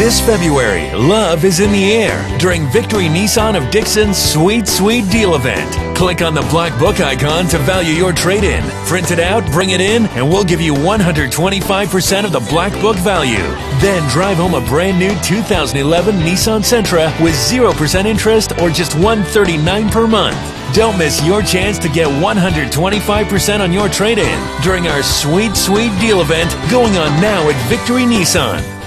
This February, love is in the air during Victory Nissan of Dixon's Sweet Sweet Deal event. Click on the black book icon to value your trade in. Print it out, bring it in, and we'll give you 125% of the black book value. Then drive home a brand new 2011 Nissan Sentra with 0% interest or just 139 per month. Don't miss your chance to get 125% on your trade in during our Sweet Sweet Deal event going on now at Victory Nissan.